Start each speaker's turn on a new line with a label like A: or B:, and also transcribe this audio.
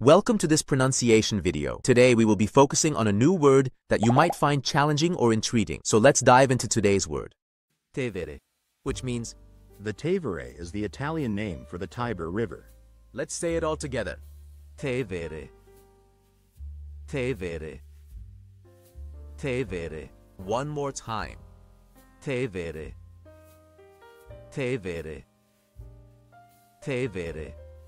A: Welcome to this pronunciation video. Today we will be focusing on a new word that you might find challenging or intriguing. So let's dive into today's word. Tevere, which means,
B: The Tevere is the Italian name for the Tiber River.
A: let's say it all together. Tevere. Tevere. Tevere. One more time. Tevere. Tevere. Tevere.